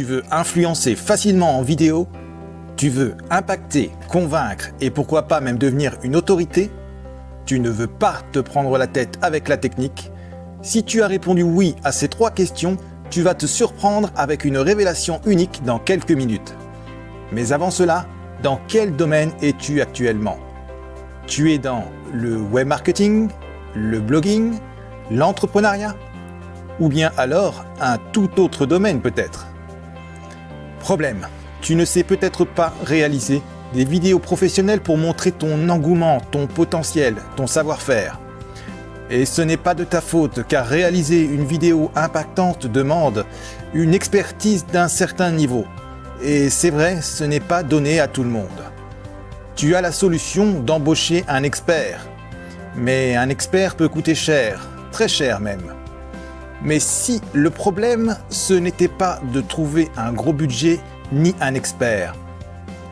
Tu veux influencer facilement en vidéo Tu veux impacter, convaincre et pourquoi pas même devenir une autorité Tu ne veux pas te prendre la tête avec la technique. Si tu as répondu oui à ces trois questions, tu vas te surprendre avec une révélation unique dans quelques minutes. Mais avant cela, dans quel domaine es-tu actuellement? Tu es dans le web marketing, le blogging, l'entrepreneuriat Ou bien alors un tout autre domaine peut-être? Problème, tu ne sais peut-être pas réaliser des vidéos professionnelles pour montrer ton engouement, ton potentiel, ton savoir-faire. Et ce n'est pas de ta faute car réaliser une vidéo impactante demande une expertise d'un certain niveau. Et c'est vrai, ce n'est pas donné à tout le monde. Tu as la solution d'embaucher un expert. Mais un expert peut coûter cher, très cher même. Mais si le problème, ce n'était pas de trouver un gros budget ni un expert,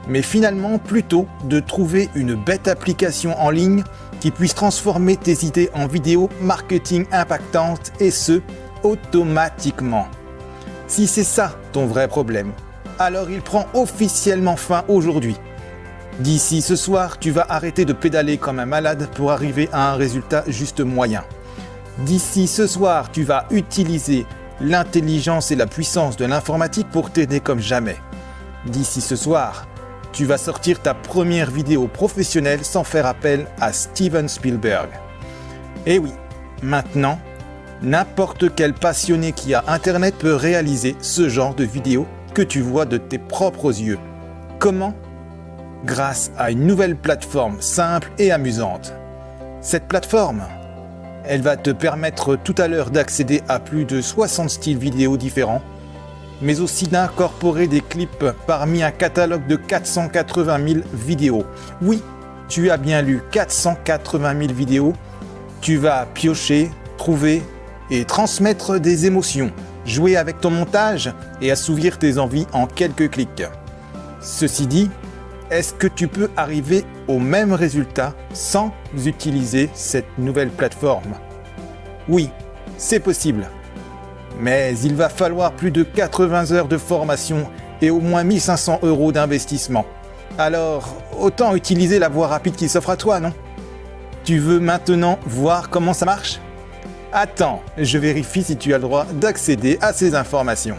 mais finalement plutôt de trouver une bête application en ligne qui puisse transformer tes idées en vidéos marketing impactantes et ce, automatiquement. Si c'est ça ton vrai problème, alors il prend officiellement fin aujourd'hui. D'ici ce soir, tu vas arrêter de pédaler comme un malade pour arriver à un résultat juste moyen. D'ici ce soir, tu vas utiliser l'intelligence et la puissance de l'informatique pour t'aider comme jamais. D'ici ce soir, tu vas sortir ta première vidéo professionnelle sans faire appel à Steven Spielberg. Et oui, maintenant, n'importe quel passionné qui a Internet peut réaliser ce genre de vidéo que tu vois de tes propres yeux. Comment? Grâce à une nouvelle plateforme simple et amusante. Cette plateforme, elle va te permettre tout à l'heure d'accéder à plus de 60 styles vidéo différents, mais aussi d'incorporer des clips parmi un catalogue de 480 000 vidéos. Oui, tu as bien lu 480 000 vidéos. Tu vas piocher, trouver et transmettre des émotions, jouer avec ton montage et assouvir tes envies en quelques clics. Ceci dit, est-ce que tu peux arriver au même résultat sans utiliser cette nouvelle plateforme? Oui, c'est possible. Mais il va falloir plus de 80 heures de formation et au moins 1500 euros d'investissement. Alors, autant utiliser la voie rapide qui s'offre à toi, non? Tu veux maintenant voir comment ça marche? Attends, je vérifie si tu as le droit d'accéder à ces informations.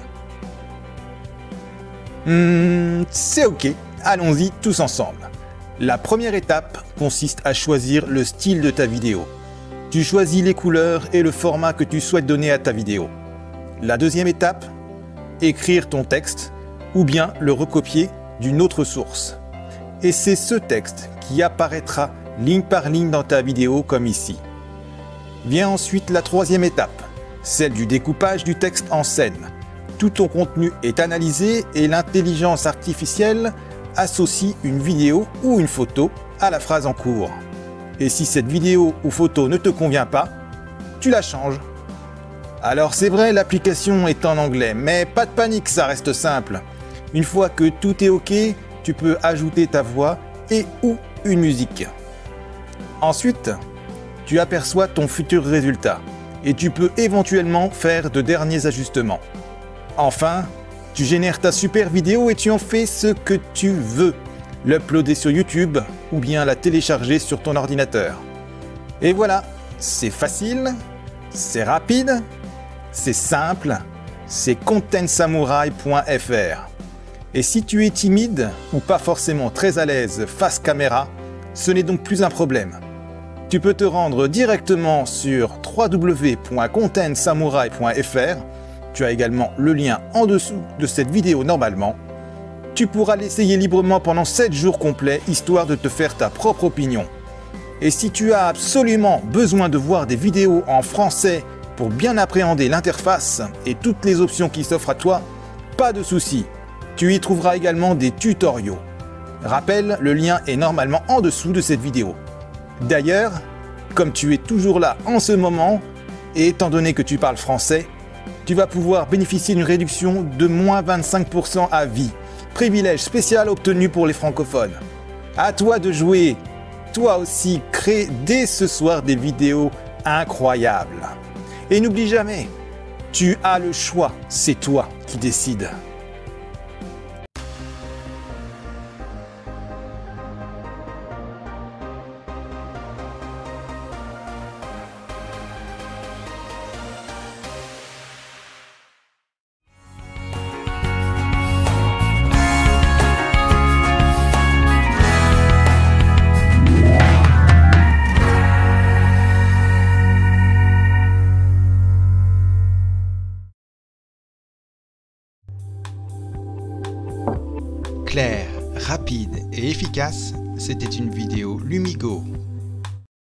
Hmm, c'est ok, allons-y tous ensemble. La première étape consiste à choisir le style de ta vidéo. Tu choisis les couleurs et le format que tu souhaites donner à ta vidéo. La deuxième étape, écrire ton texte ou bien le recopier d'une autre source. Et c'est ce texte qui apparaîtra ligne par ligne dans ta vidéo comme ici. Vient ensuite la troisième étape, celle du découpage du texte en scène. Tout ton contenu est analysé et l'intelligence artificielle associe une vidéo ou une photo à la phrase en cours. Et si cette vidéo ou photo ne te convient pas, tu la changes. Alors c'est vrai, l'application est en anglais, mais pas de panique, ça reste simple. Une fois que tout est OK, tu peux ajouter ta voix et ou une musique. Ensuite, tu aperçois ton futur résultat et tu peux éventuellement faire de derniers ajustements. Enfin, tu génères ta super vidéo et tu en fais ce que tu veux. L'uploader sur YouTube ou bien la télécharger sur ton ordinateur. Et voilà, c'est facile, c'est rapide, c'est simple, c'est contentsamurai.fr. Et si tu es timide ou pas forcément très à l'aise face caméra, ce n'est donc plus un problème. Tu peux te rendre directement sur www.contentsamurai.fr tu as également le lien en dessous de cette vidéo normalement. Tu pourras l'essayer librement pendant 7 jours complets histoire de te faire ta propre opinion. Et si tu as absolument besoin de voir des vidéos en français pour bien appréhender l'interface et toutes les options qui s'offrent à toi, pas de souci. Tu y trouveras également des tutoriaux. Rappel, le lien est normalement en dessous de cette vidéo. D'ailleurs, comme tu es toujours là en ce moment, et étant donné que tu parles français, tu vas pouvoir bénéficier d'une réduction de moins 25% à vie. Privilège spécial obtenu pour les francophones. À toi de jouer. Toi aussi, crée dès ce soir des vidéos incroyables. Et n'oublie jamais, tu as le choix, c'est toi qui décides. Claire, rapide et efficace, c'était une vidéo Lumigo